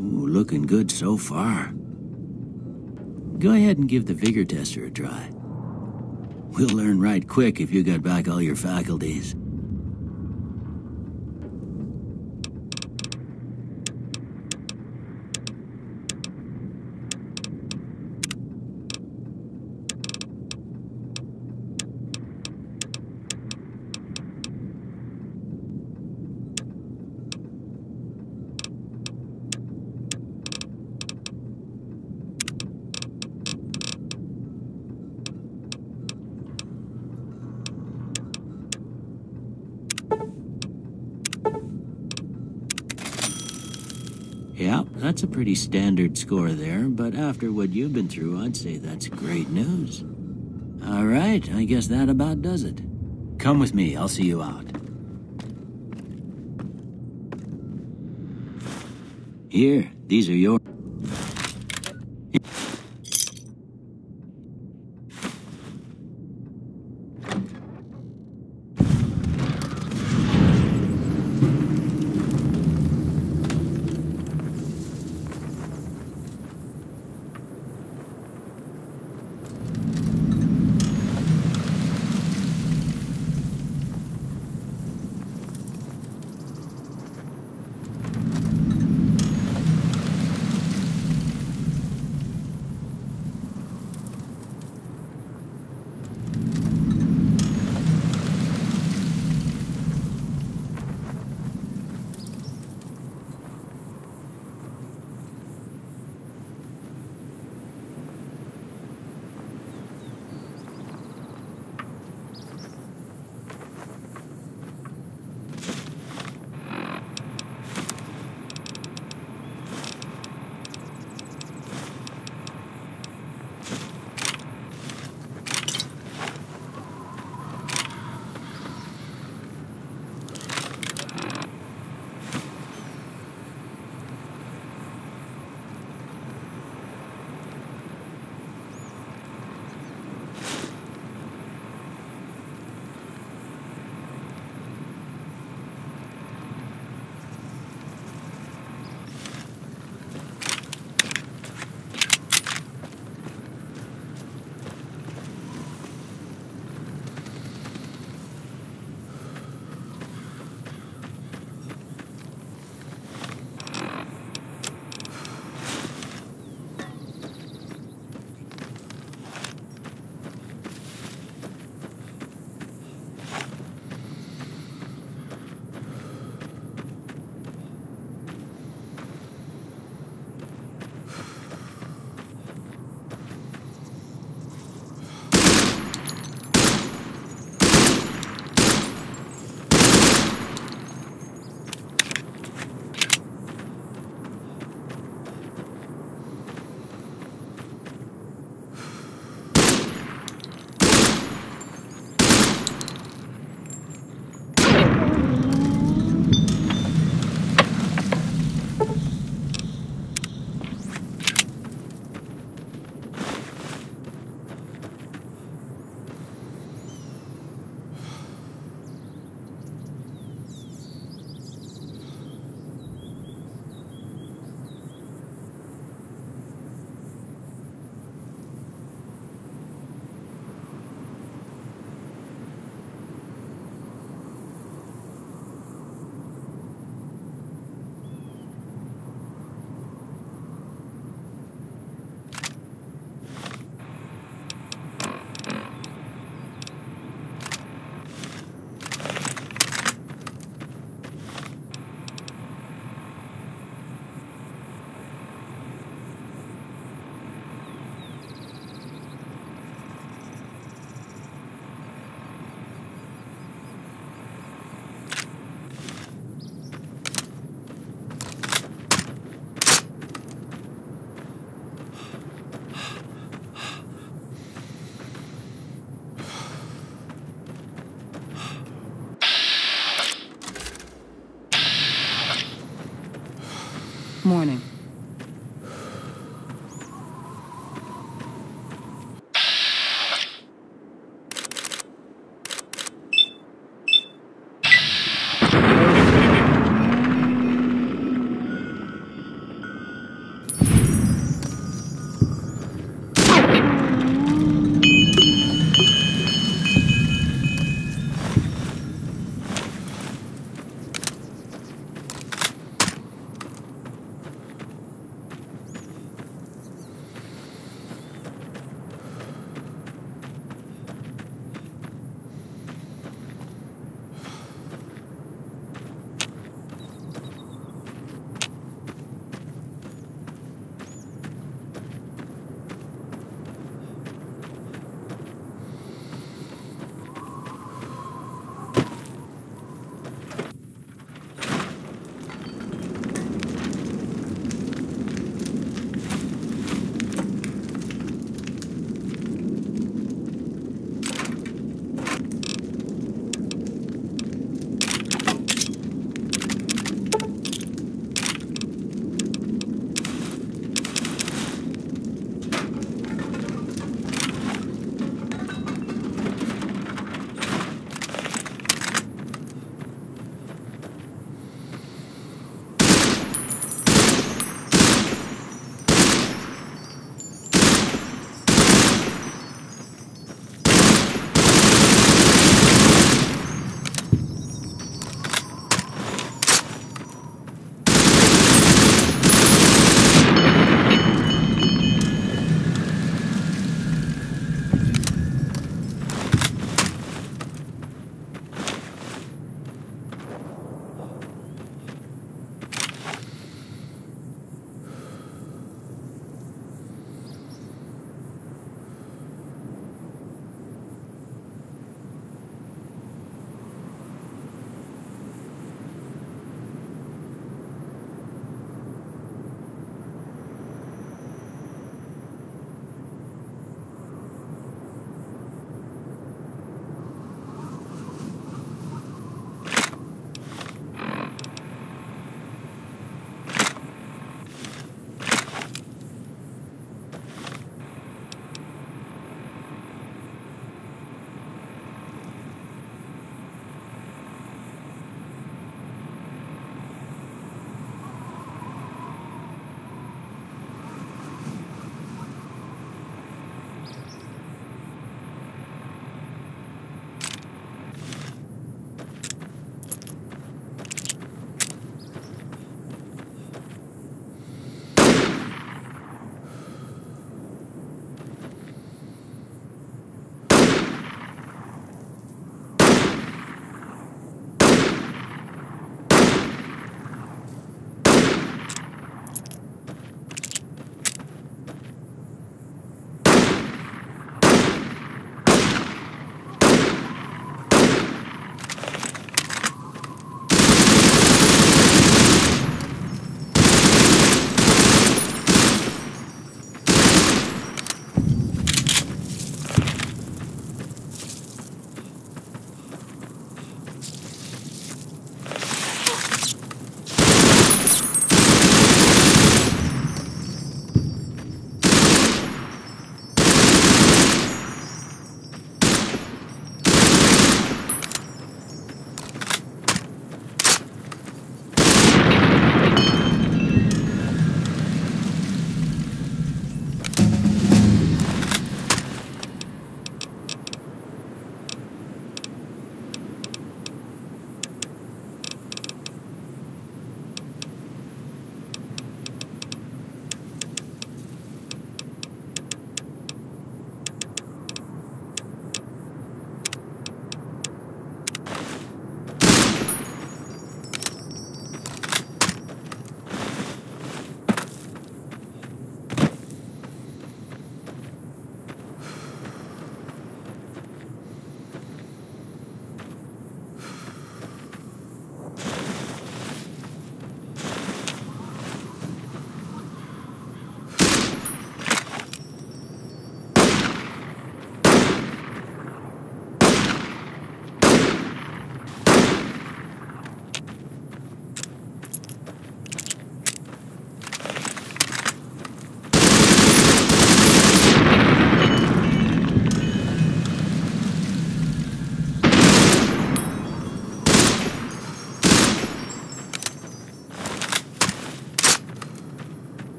Ooh, looking good so far. Go ahead and give the vigor tester a try. We'll learn right quick if you got back all your faculties. That's a pretty standard score there, but after what you've been through, I'd say that's great news. All right, I guess that about does it. Come with me, I'll see you out. Here, these are yours.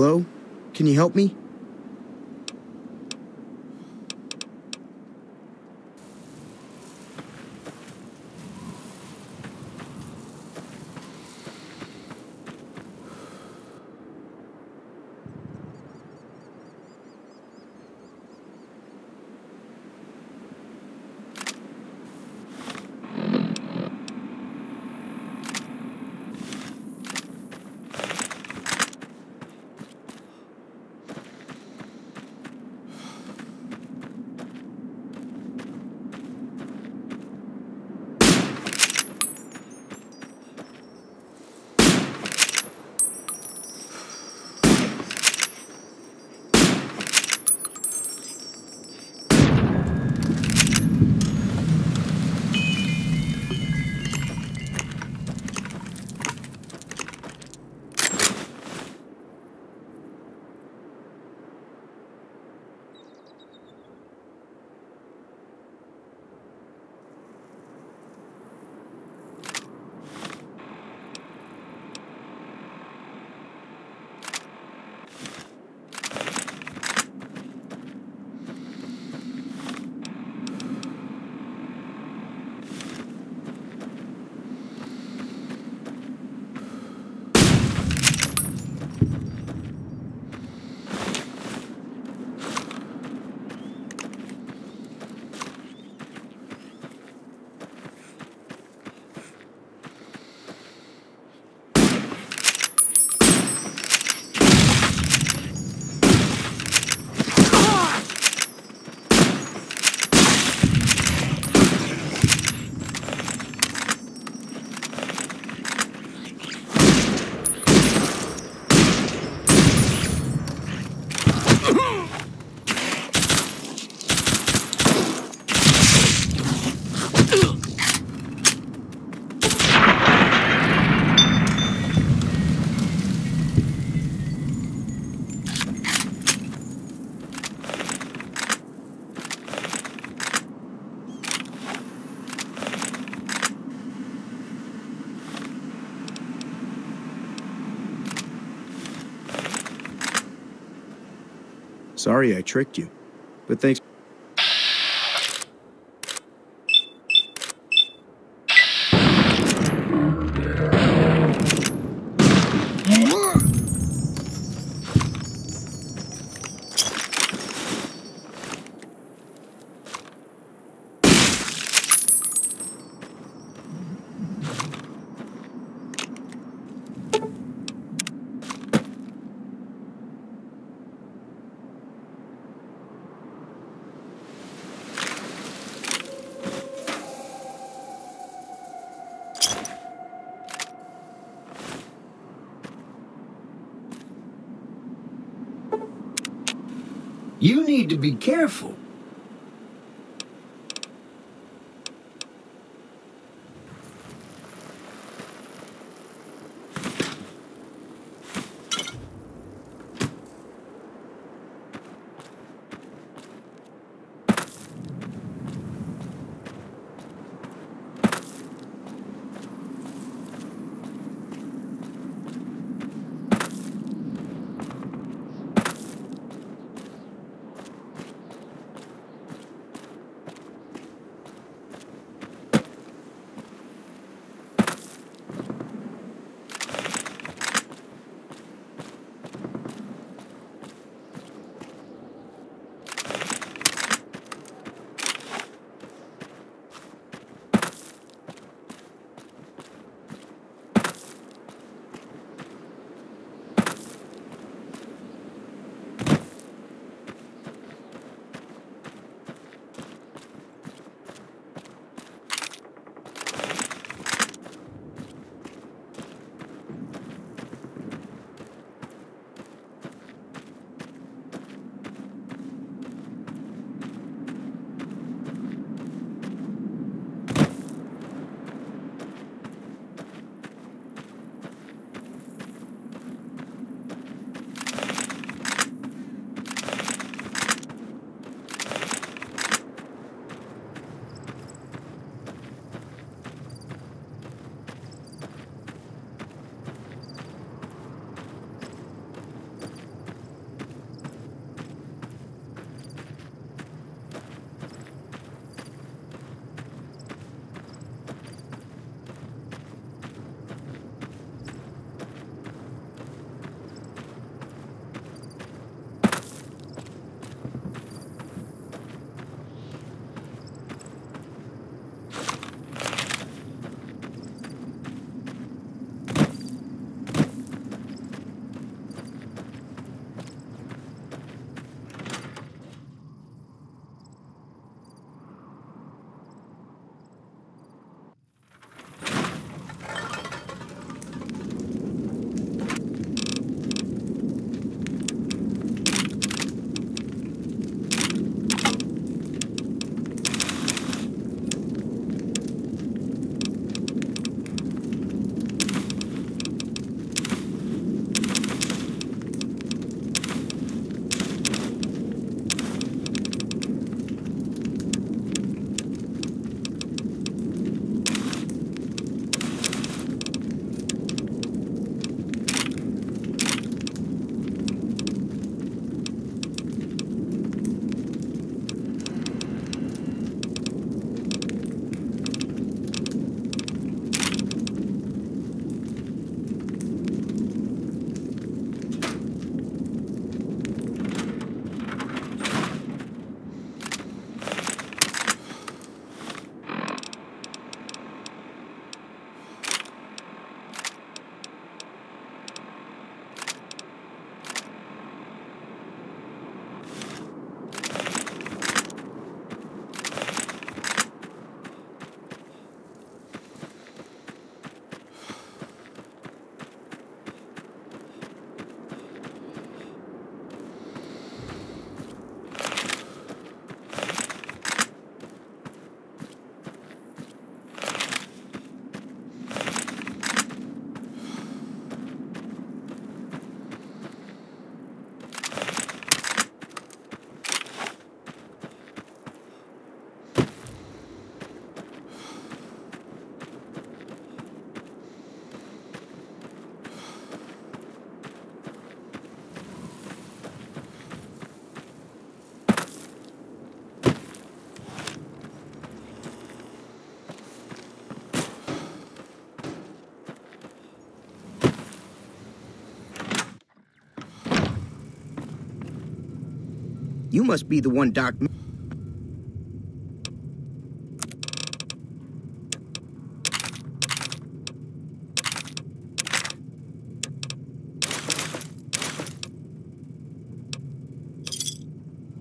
Hello? Can you help me? Sorry I tricked you. But thanks. You need to be careful. You must be the one Doc...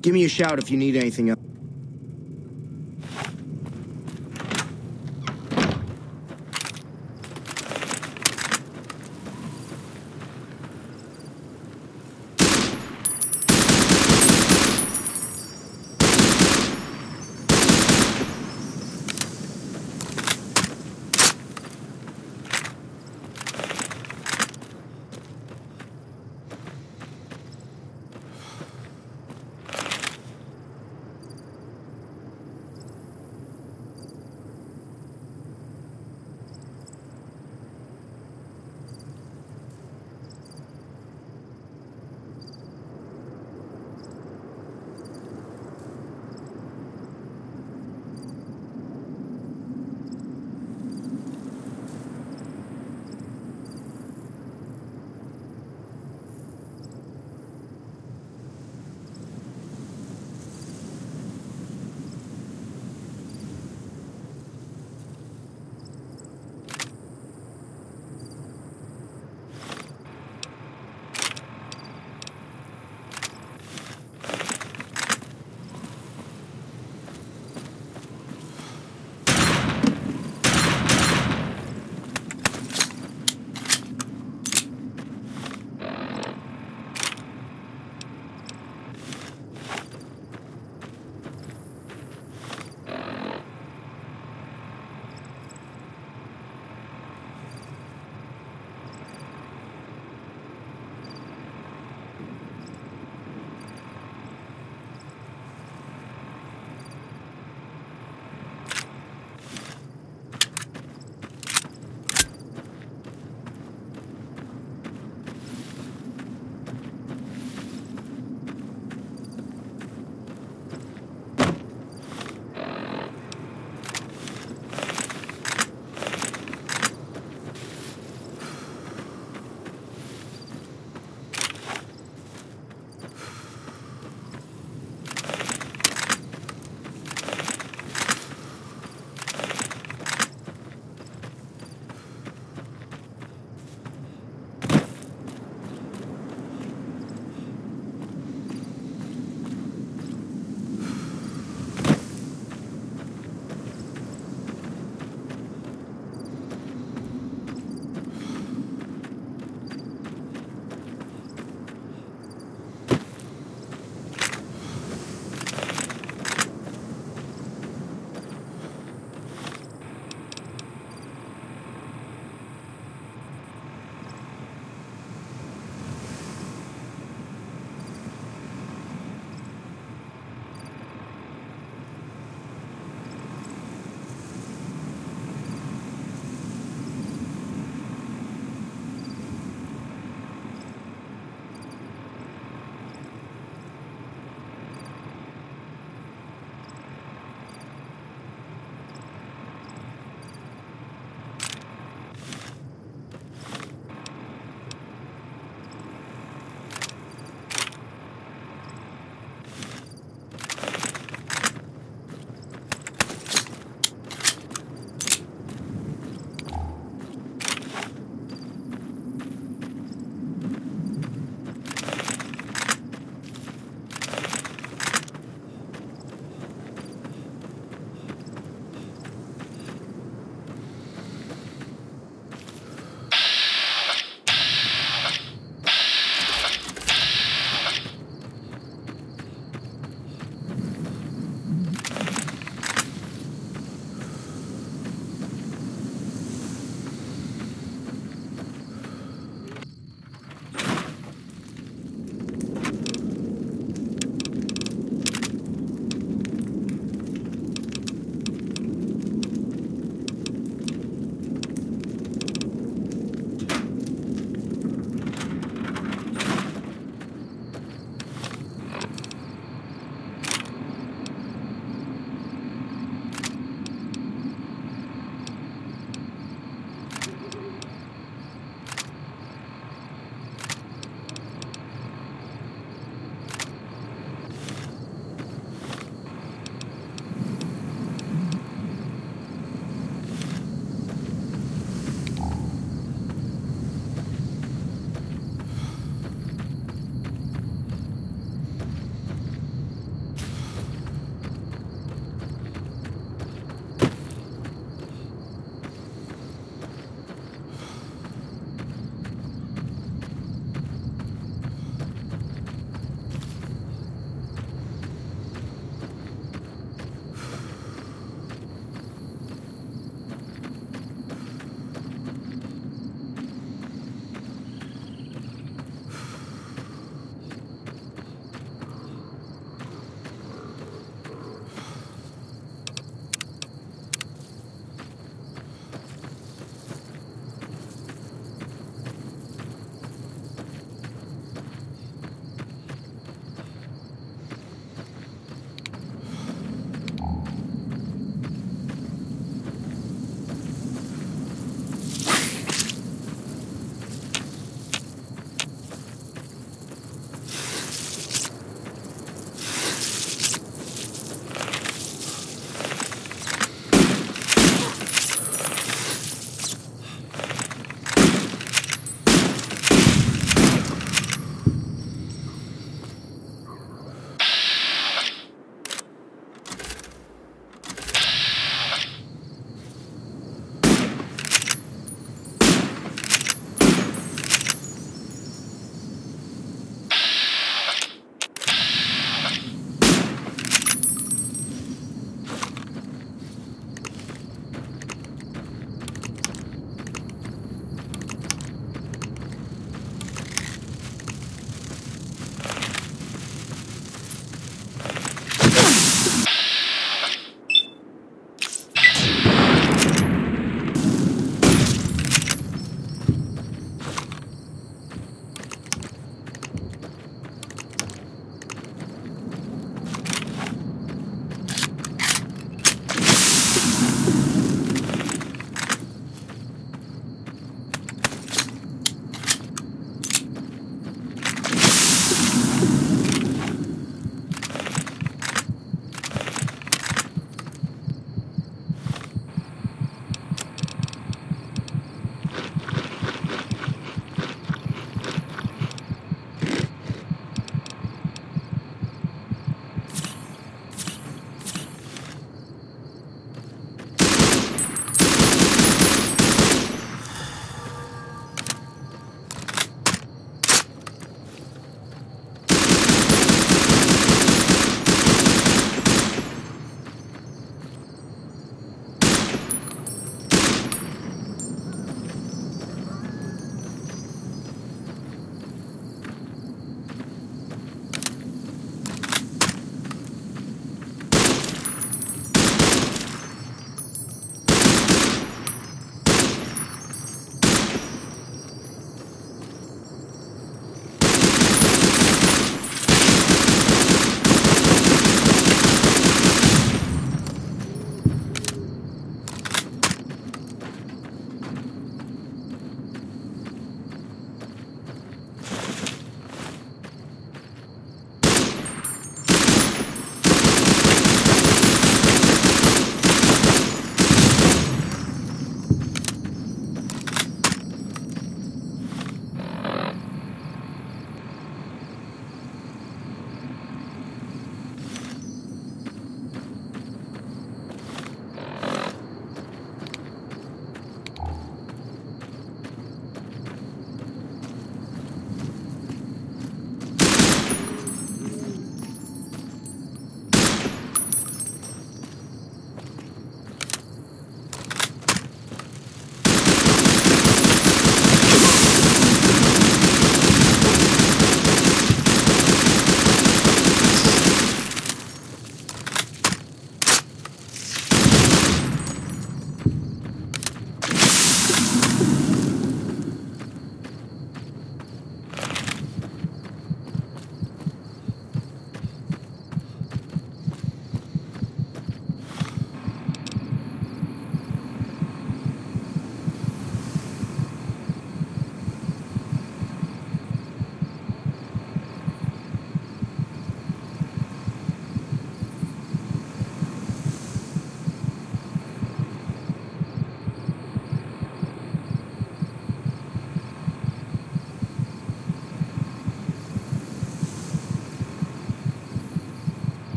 Give me a shout if you need anything else.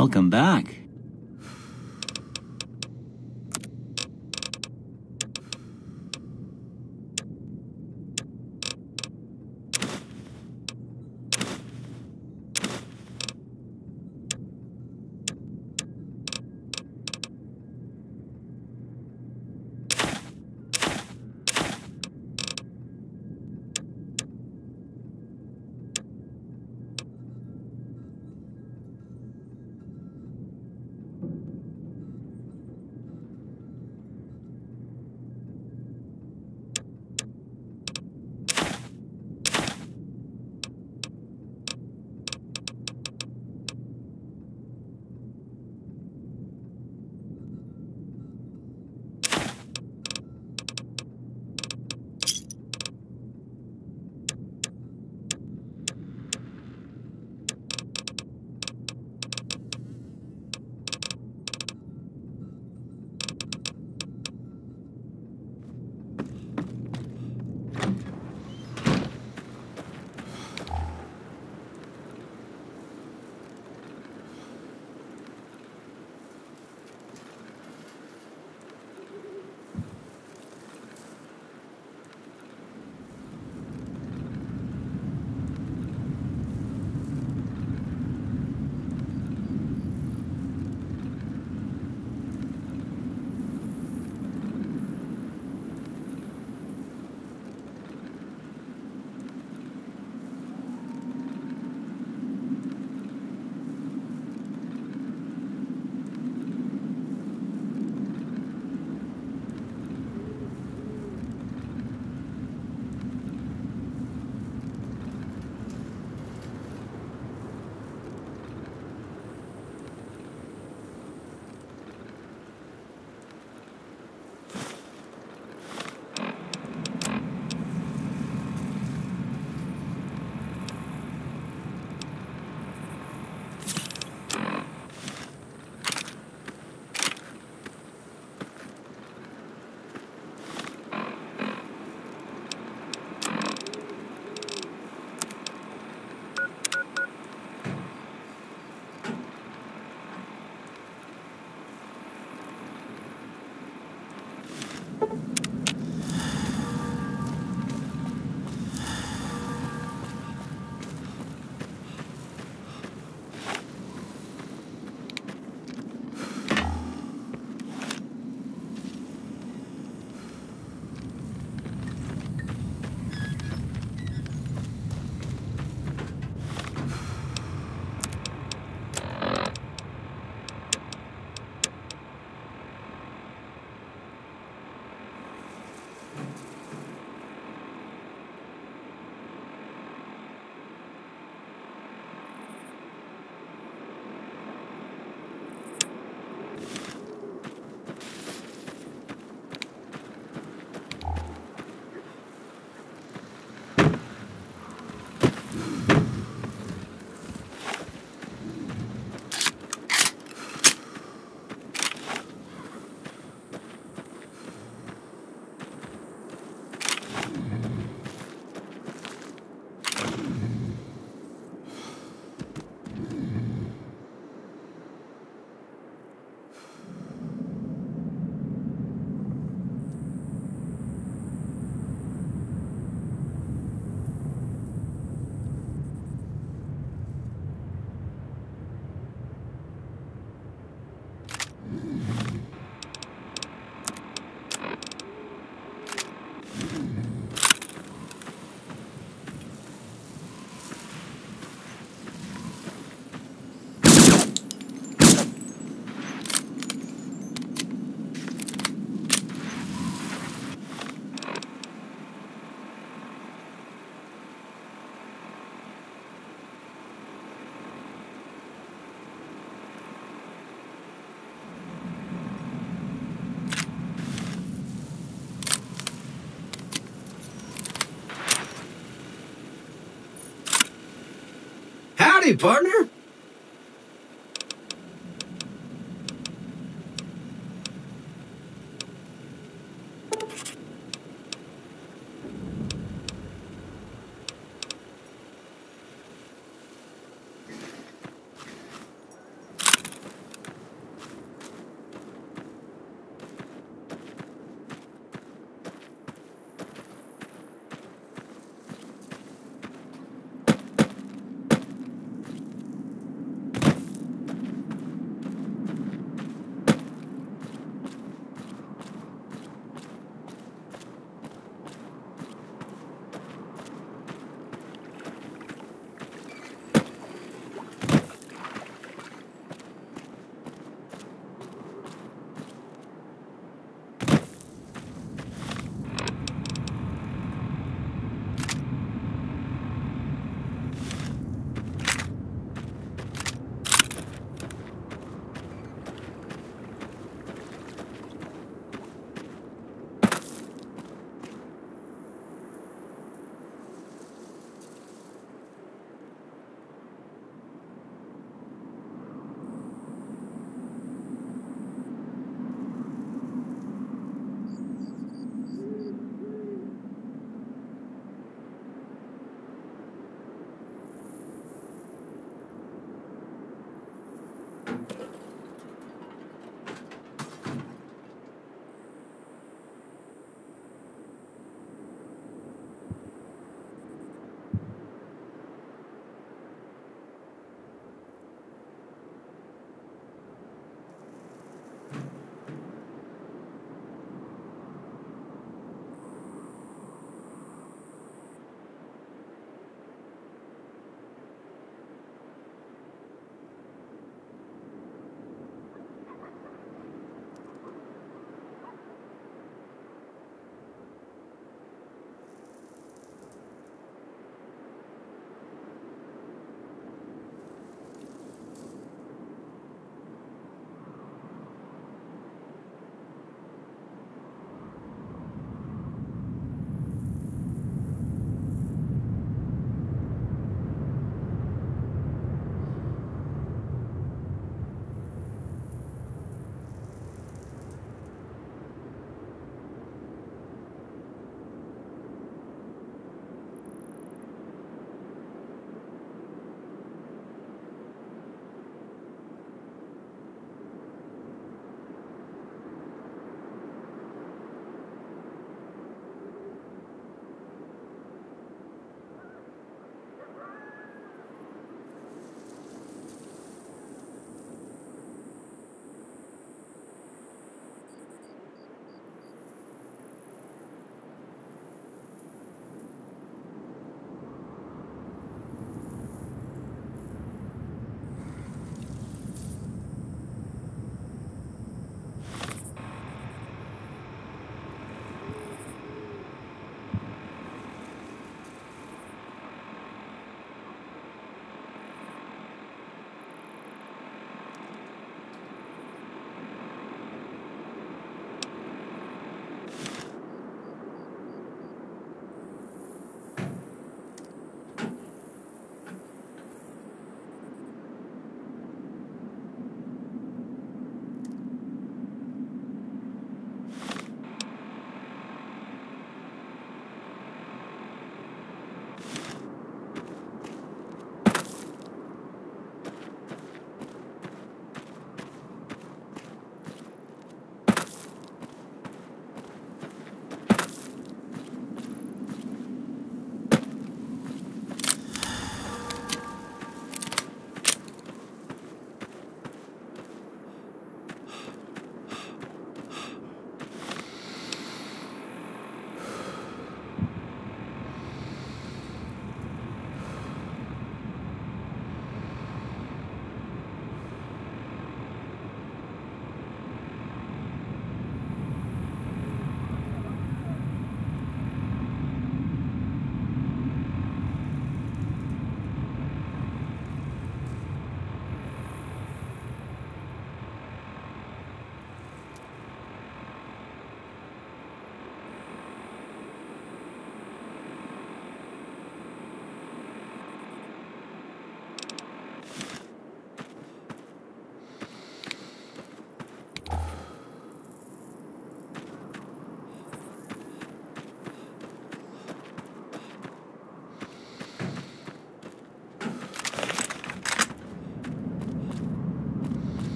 Welcome back. Howdy, partner.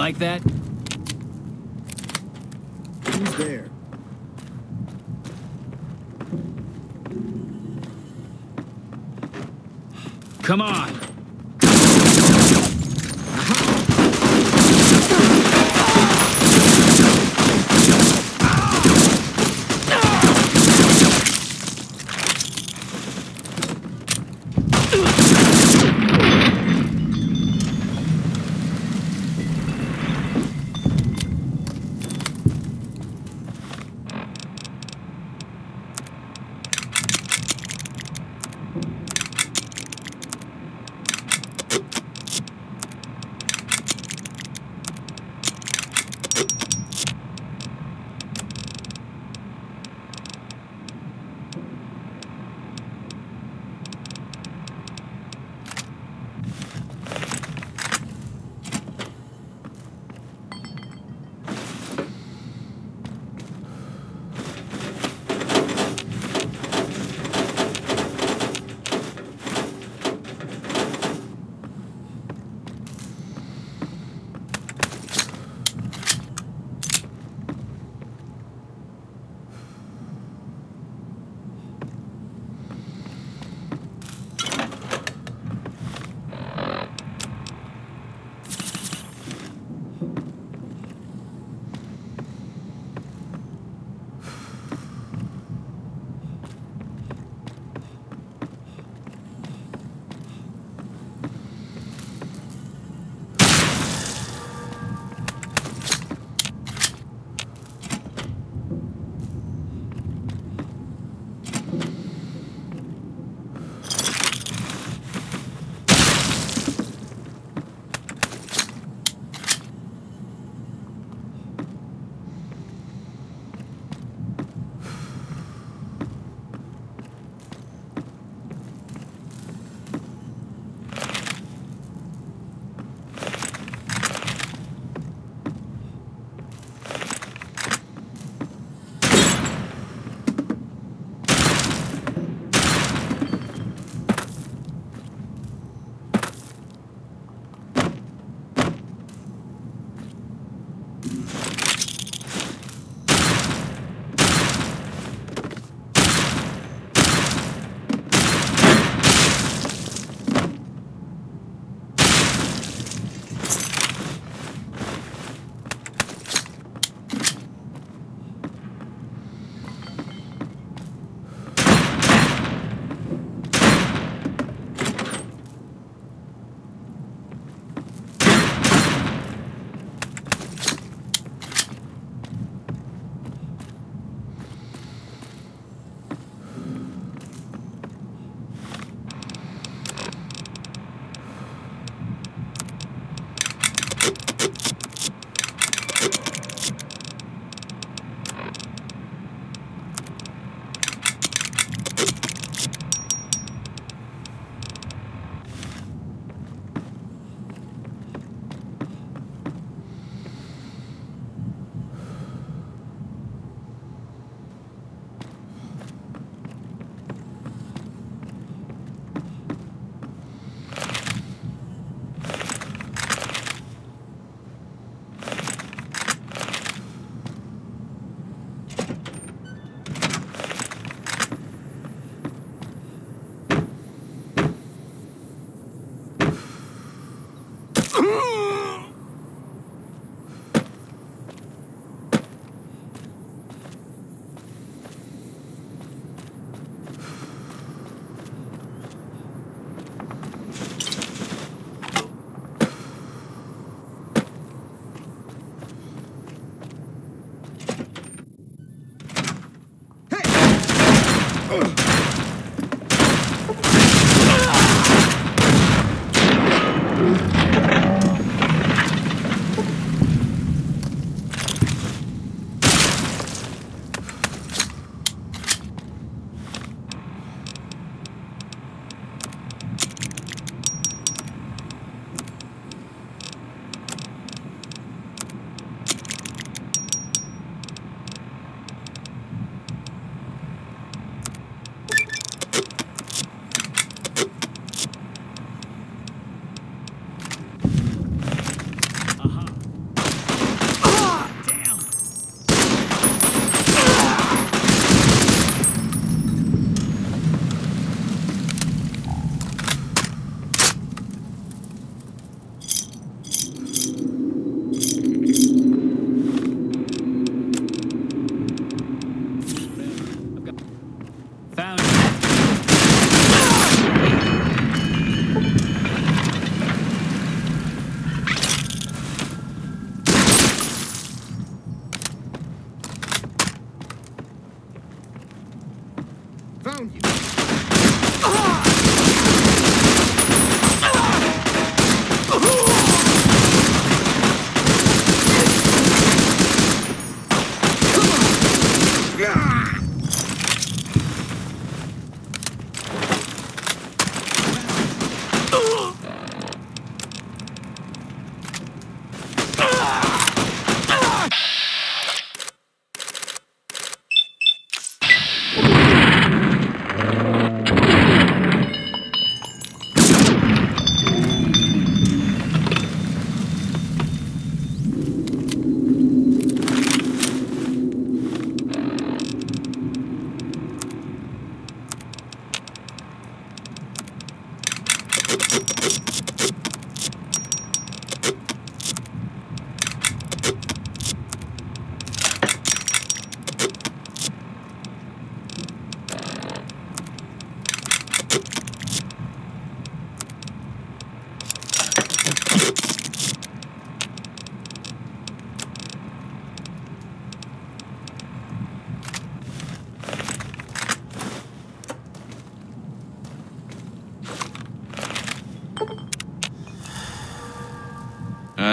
Like that? Who's there? Come on.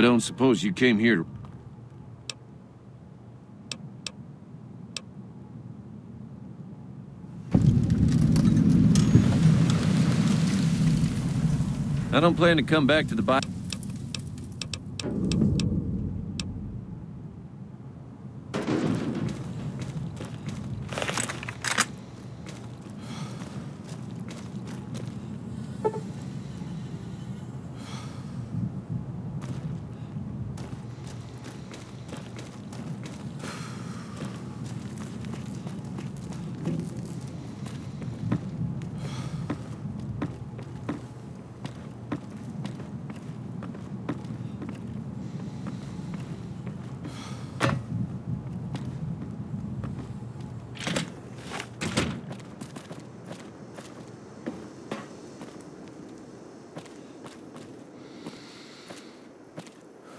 Don't suppose you came here. I don't plan to come back to the Bi-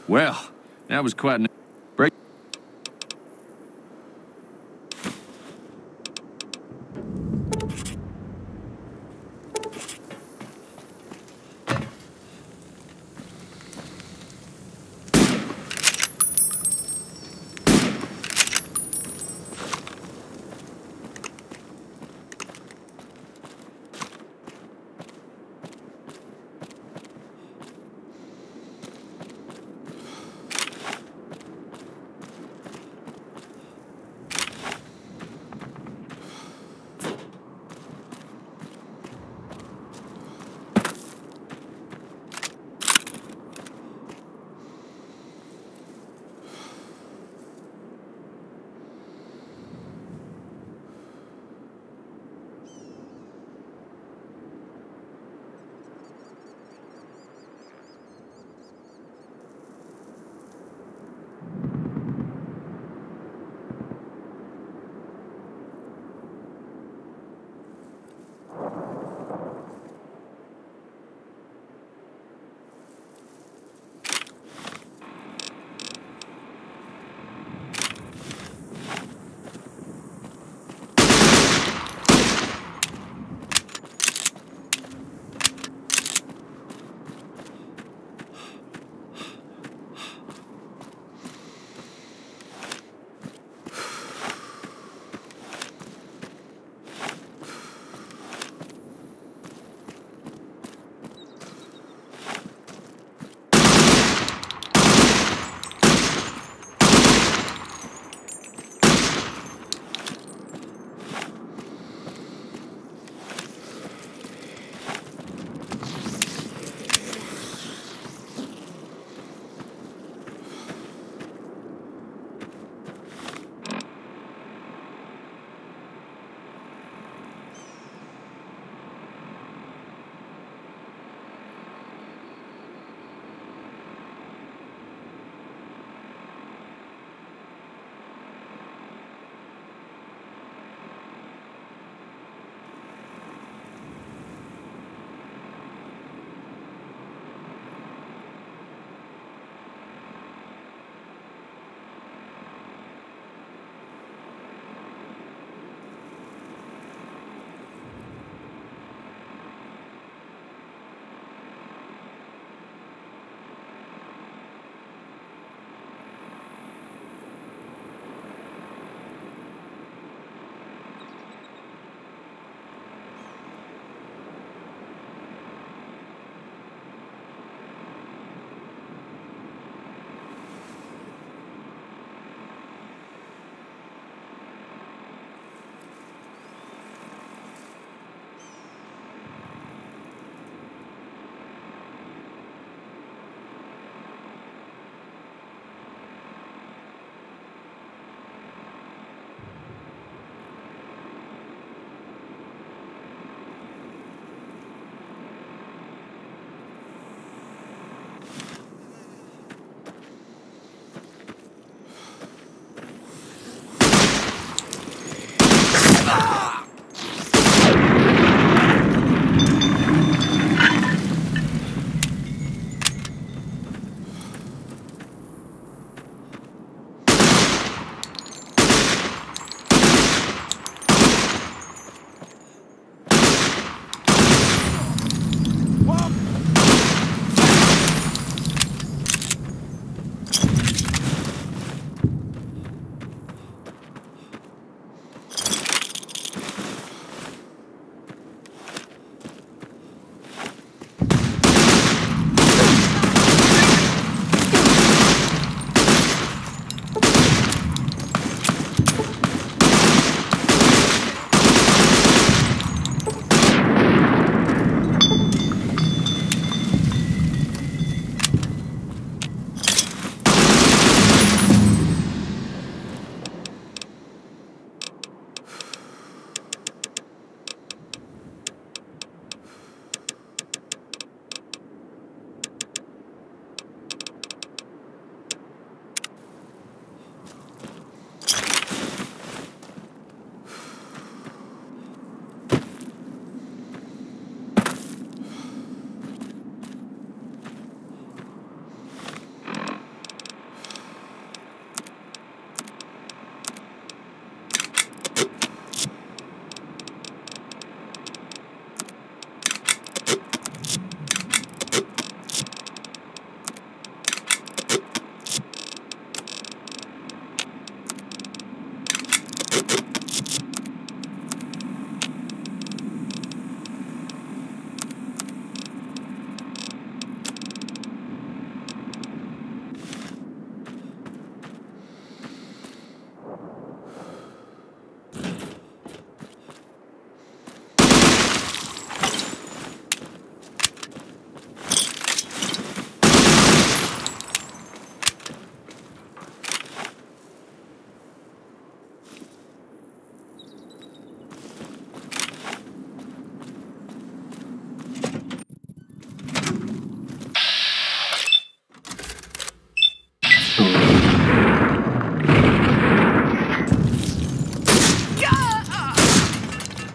Well, that was quite an...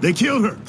They killed her.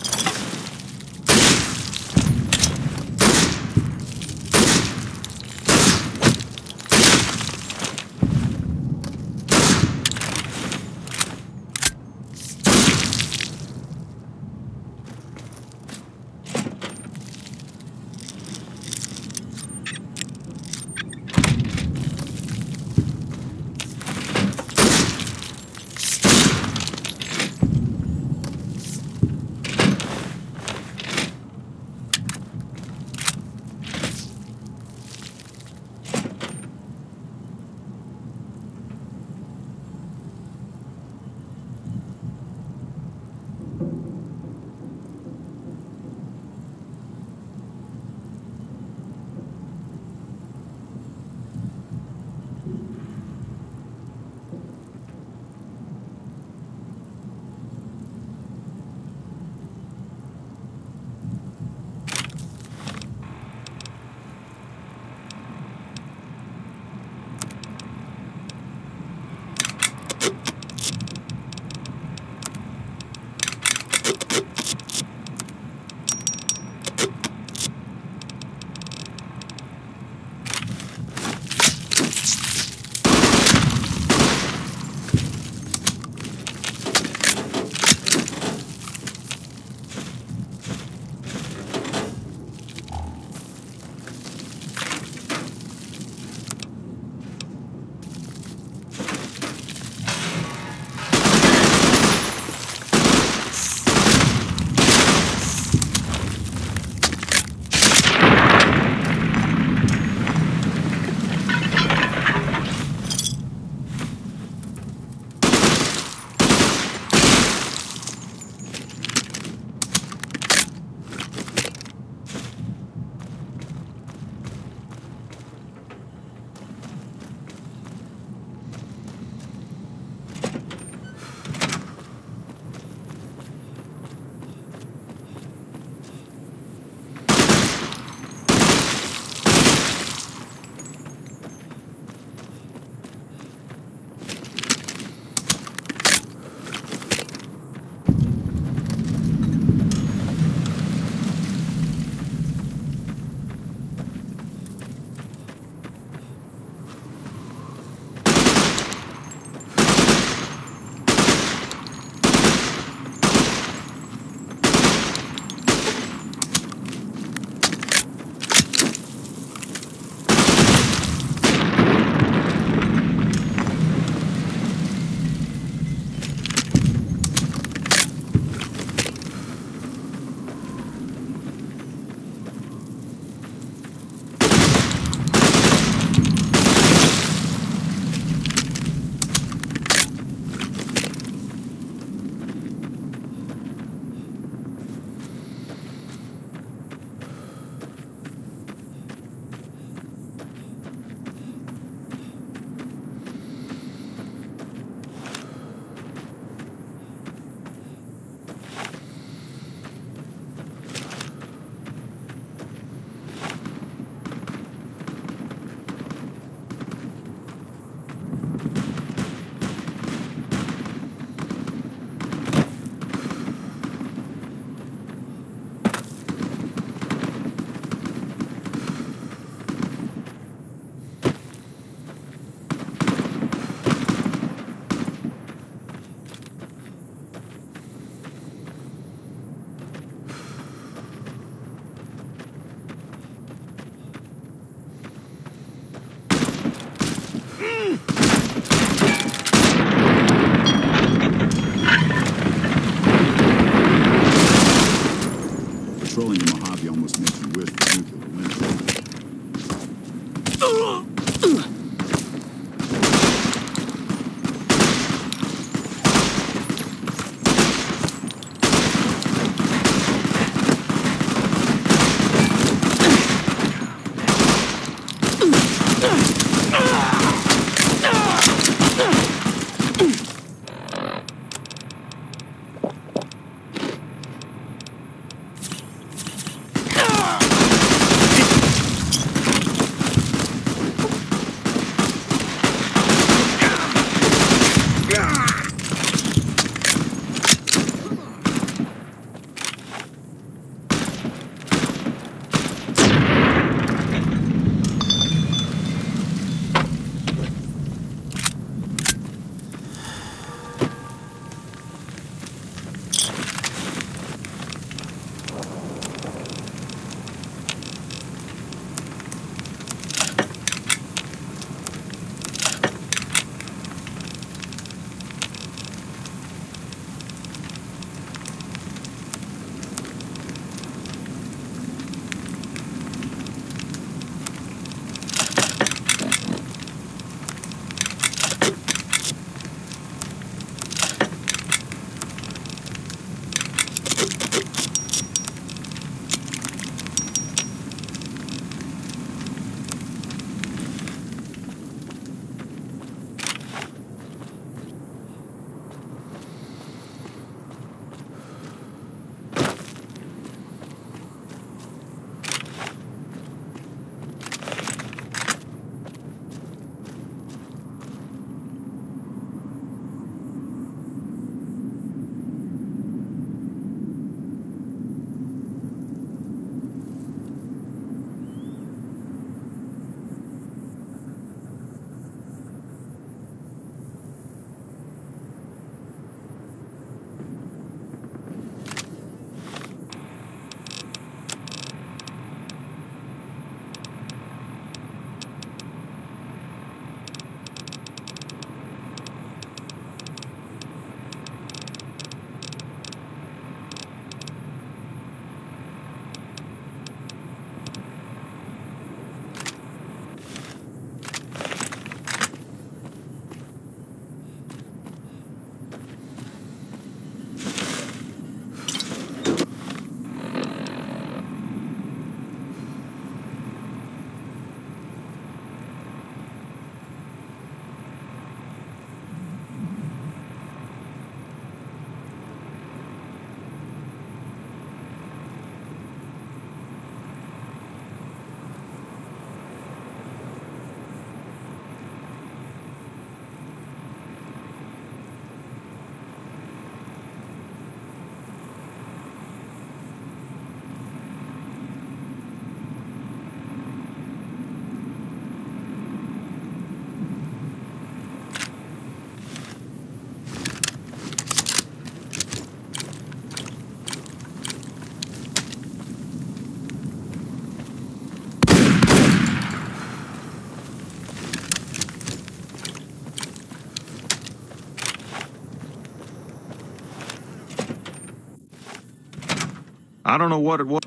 I don't know what it was.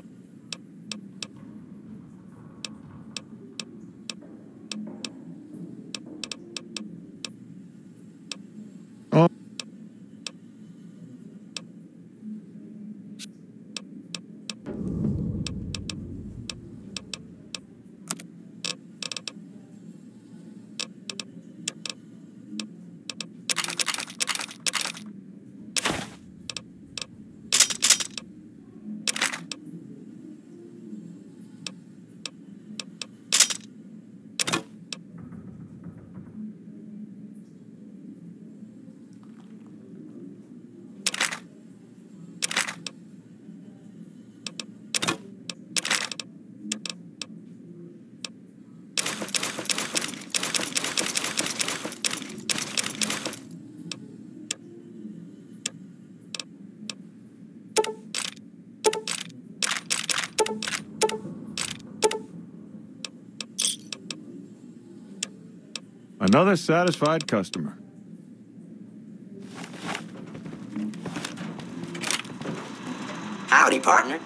Another satisfied customer. Howdy, partner.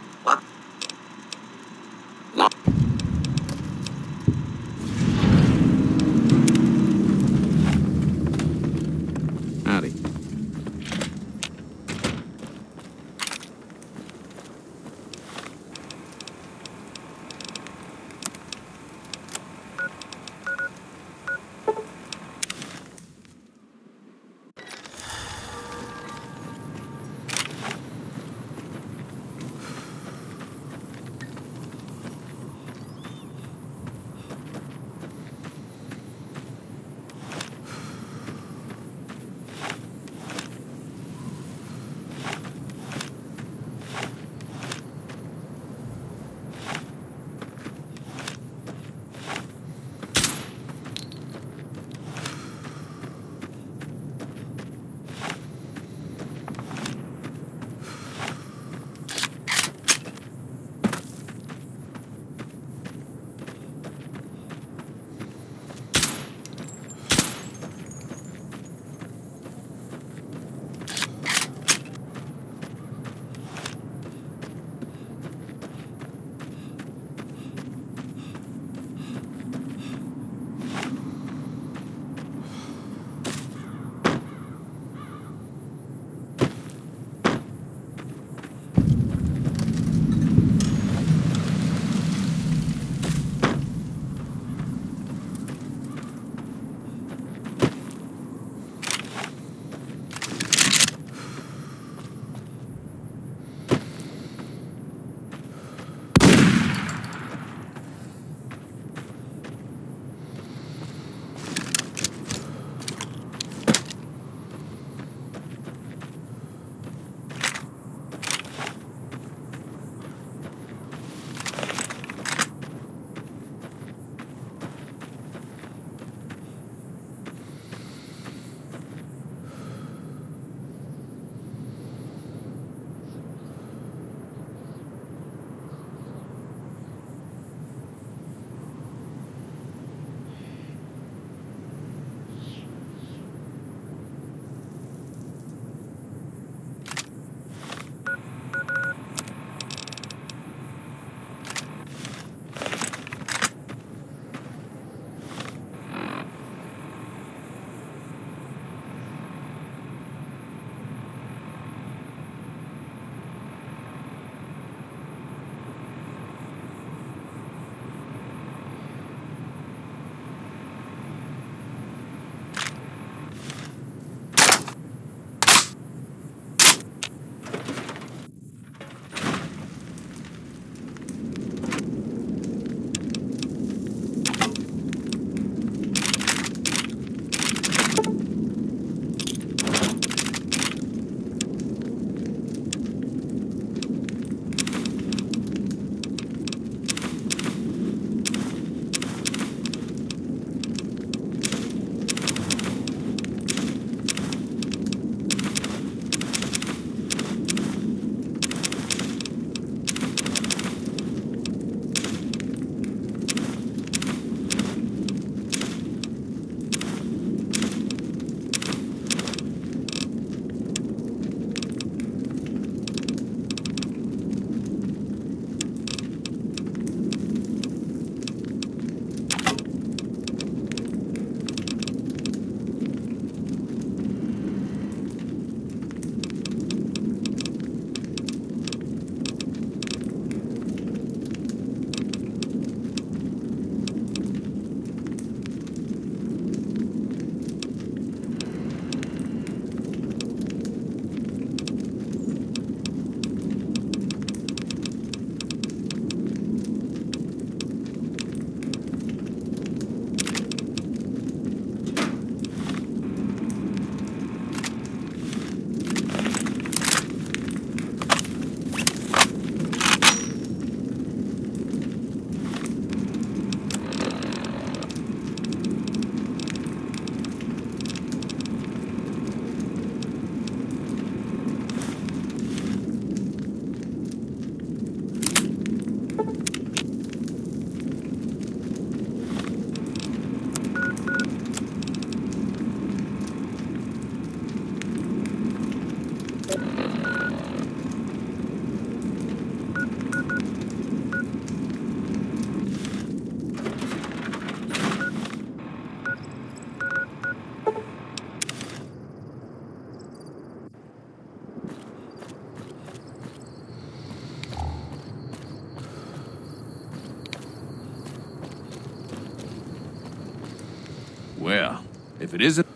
If it isn't,